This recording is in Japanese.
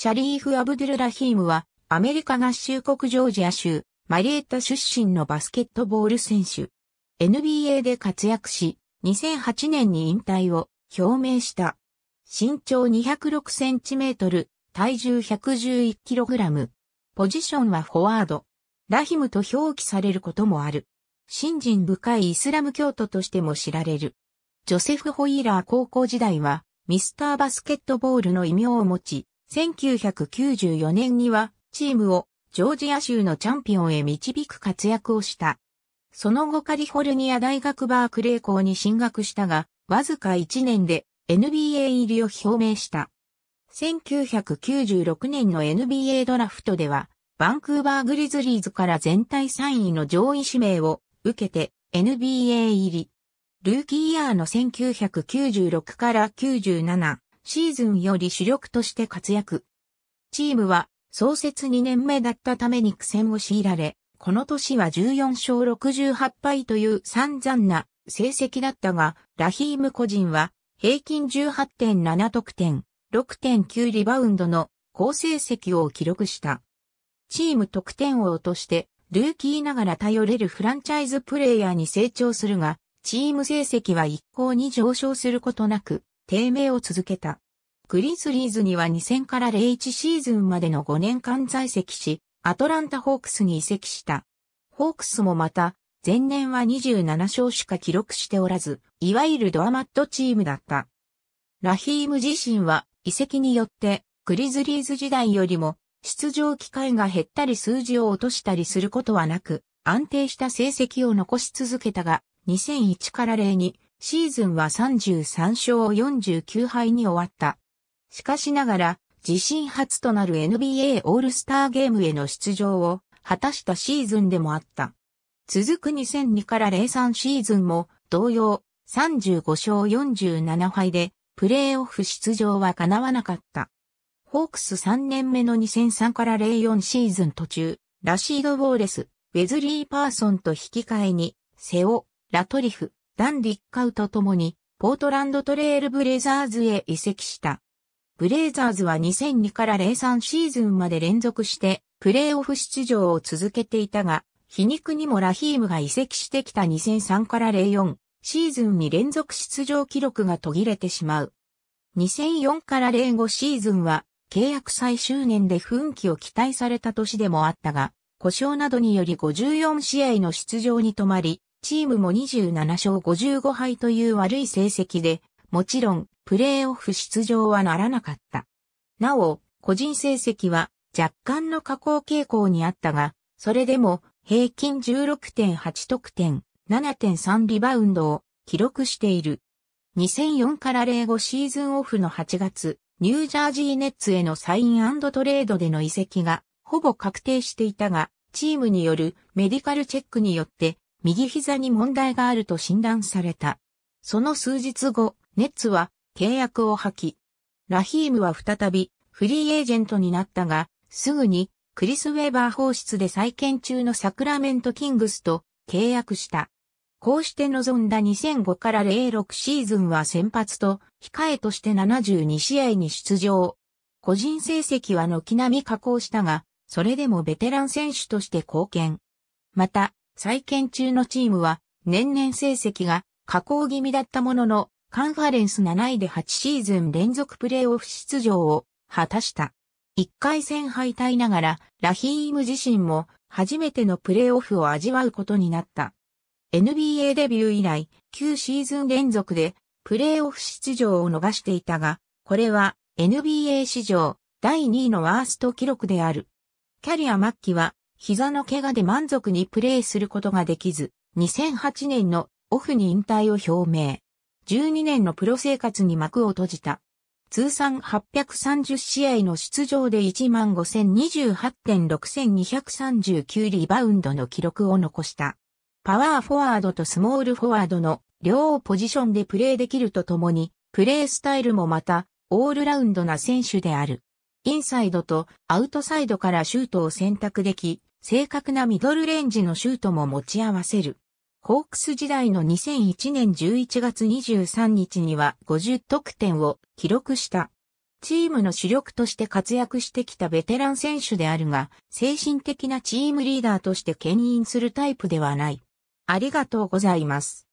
シャリーフ・アブドゥル・ラヒームは、アメリカ合衆国ジョージア州、マリエッタ出身のバスケットボール選手。NBA で活躍し、2008年に引退を表明した。身長206センチメートル、体重111キログラム。ポジションはフォワード。ラヒムと表記されることもある。信心深いイスラム教徒としても知られる。ジョセフ・ホイーラー高校時代は、ミスターバスケットボールの異名を持ち、1994年には、チームをジョージア州のチャンピオンへ導く活躍をした。その後カリフォルニア大学バークレー校に進学したが、わずか1年で NBA 入りを表明した。1996年の NBA ドラフトでは、バンクーバーグリズリーズから全体3位の上位指名を受けて NBA 入り。ルーキーイヤーの1996から97シーズンより主力として活躍。チームは創設2年目だったために苦戦を強いられ、この年は14勝68敗という散々な成績だったが、ラヒーム個人は平均18.7得点、6.9リバウンドの好成績を記録した。チーム得点王として、ルーキーながら頼れるフランチャイズプレイヤーに成長するが、チーム成績は一向に上昇することなく、低迷を続けた。グリズリーズには2000から01シーズンまでの5年間在籍し、アトランタホークスに移籍した。ホークスもまた、前年は27勝しか記録しておらず、いわゆるドアマットチームだった。ラヒーム自身は移籍によってグリズリーズ時代よりも出場機会が減ったり数字を落としたりすることはなく安定した成績を残し続けたが2001から0にシーズンは33勝49敗に終わった。しかしながら自身初となる NBA オールスターゲームへの出場を果たしたシーズンでもあった。続く2002から03シーズンも同様35勝47敗でプレーオフ出場は叶わなかった。ホークス3年目の2003から04シーズン途中、ラシード・ウォーレス、ウェズリー・パーソンと引き換えに、セオ、ラトリフ、ダン・リッカウと共に、ポートランドトレールブレザーズへ移籍した。ブレイザーズは2002から03シーズンまで連続してプレーオフ出場を続けていたが、皮肉にもラヒームが移籍してきた2003から04シーズンに連続出場記録が途切れてしまう。2004から05シーズンは契約最終年で奮起を期待された年でもあったが、故障などにより54試合の出場に止まり、チームも27勝55敗という悪い成績で、もちろん、プレーオフ出場はならなかった。なお、個人成績は若干の下降傾向にあったが、それでも平均16.8得点、7.3リバウンドを記録している。2004から05シーズンオフの8月、ニュージャージーネッツへのサイントレードでの移籍がほぼ確定していたが、チームによるメディカルチェックによって右膝に問題があると診断された。その数日後、ネッツは契約を破棄。ラヒームは再びフリーエージェントになったが、すぐにクリス・ウェーバー放出で再建中のサクラメント・キングスと契約した。こうして臨んだ2005から06シーズンは先発と控えとして72試合に出場。個人成績は軒並み下降したが、それでもベテラン選手として貢献。また、再建中のチームは年々成績が下降気味だったもののカンファレンス7位で8シーズン連続プレーオフ出場を果たした。1回戦敗退ながら、ラヒーム自身も初めてのプレーオフを味わうことになった。NBA デビュー以来、9シーズン連続でプレーオフ出場を逃していたが、これは NBA 史上第2位のワースト記録である。キャリア末期は膝の怪我で満足にプレーすることができず、2008年のオフに引退を表明。12年のプロ生活に幕を閉じた。通算830試合の出場で15,028.6239リバウンドの記録を残した。パワーフォワードとスモールフォワードの両ポジションでプレーできるとともに、プレースタイルもまた、オールラウンドな選手である。インサイドとアウトサイドからシュートを選択でき、正確なミドルレンジのシュートも持ち合わせる。ホークス時代の2001年11月23日には50得点を記録した。チームの主力として活躍してきたベテラン選手であるが、精神的なチームリーダーとして牽引するタイプではない。ありがとうございます。